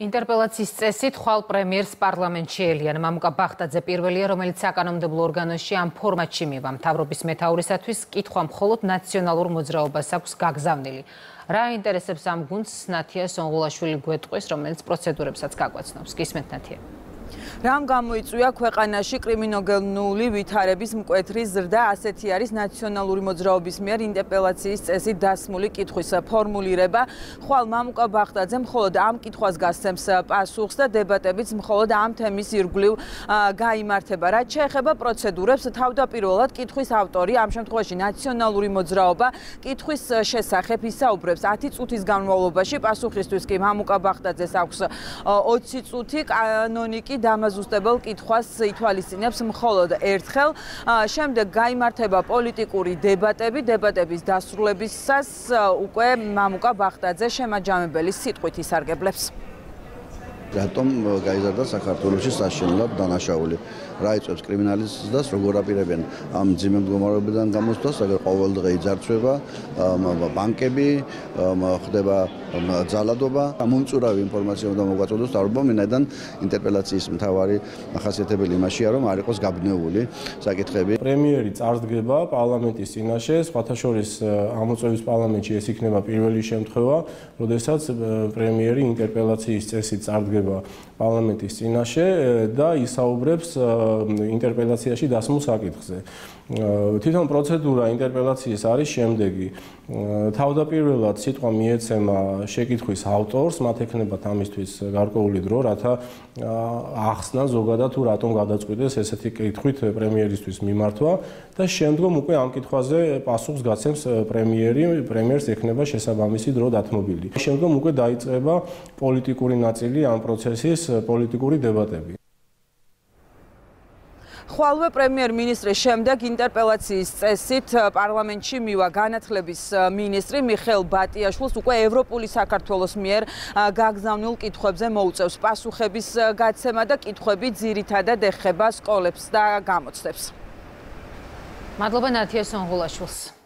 ინტერპელაციის წესით ხვალ პრემიერს პარლამენტში ელიან. მამუკა ბახტაძე პირველია რომელიც საკანონმდებლო ორგანოში ამ ფორმატში მივა. მთავრობის მეთაურისათვის კითხვა მხოლოდ ნაციონალურ მოძრაობას აქვს გაგზავნილი. რა ინტერესებს ამ გუნდს ნათია სონღულაშვილი გვეტყვის რომელიც პროცედურებსაც გაგვაცნობს. გისმენთ ნათია რამ გამოიწვია ქვეყანაში კრიმინოგენული ვითარების მკვეთრი ზრდა? ასეთი არის ნაციონალური მოძრაობის მიერ ინტერპელაციის წესით დასმული კითხვის ფორმულირება. ხვალ მამუკა ბახტაძე მხოლოდ ამ კითხვას გასცემს პასუხს და დებატებიც მხოლოდ ამ თემის ირგვლივ გაიმართება. რაც შეეხება პროცედურებს თავდაპირველად კითხვის ავტორი ამ შემთხვევაში ნაციონალური მოძრაობა კითხვის შესახებ ისაუბრებს. 10 წუთის განმავლობაში პასუხისთვის კი მამუკა ბახტაძეს აქვს 20 წუთი კანონიკი დამაზუსტებელ კითხვას ითვალისწინებს მხოლოდ ერთხელ. შემდეგ გამართება პოლიტიკური დებატები, დებატების დასრულებისას უკვე მამუკა ბახტაძე შემაჯამებელი სიტყვით ისარგებლებს. რატომ გაიზარდა საქართველოსი საშინლად დანაშაული? რა იწევს კრიმინალისტებს, როგორ აპირებენ ამ ძიმე მდგომარეობიდან გამოსვლას, აგერ ყოველდღე იძარცვება ბანკები, ხდება ძალადობა, მომწურავი ინფორმაცია უნდა მოგვაწოდოს თავრობა მინდან ინტერპელაციის მთავარი ხასიათებელი იმაშია, რომ არ იყოს გაბნეული საკითხები. პრემიერი წარდგება პარლამენტის წინაშე, სხვათა შორის ამოწევის პარლამენტში ეს იქნება პირველი შემთხვევა, როდესაც პრემიერი ინტერპელაციის წესით წარდგება პარლამენტის წინაშე და ისაუბრებს ინტერპელაციაში დასმულ საკითხზე. თვითონ პროცედურა ინტერპელაციის არის შემდეგი. თავდაპირველად სიტყვა მიეცემა შეკითხვის ავტორს, მათ ექნებათ ამისთვის გარკვეული დრო, რათა ახსნა ზოგადად თუ რატომ გადაწყვიტეს ესეთი კითხვით პრემიერისთვის მიმართვა და შემდგომ უკვე ამ კითხვაზე პასუხს გაცემს პრემიერი, პრემიერს ექნება შესაბამისი დრო დათმობილი. შემდგომ უკვე დაიწყება პოლიტიკური ნაწილი ამ პროცესის პოლიტიკური დებატები. ხვალვე პრემიერ-მინისტრის შემდეგ ინტერპელაციის წესით პარლამენტში მივა განათლების მინისტრი მიხელ ბატიაშვილს უკვე ევროპული საქართველოს მიერ გაგზავნილ კითხვებზე მოუწევს პასუხების გაცემა და კითხვები ძირითადად ეხება სკოლებს და გამოცდებს. მადლობა ნათია სონღულაშვილს.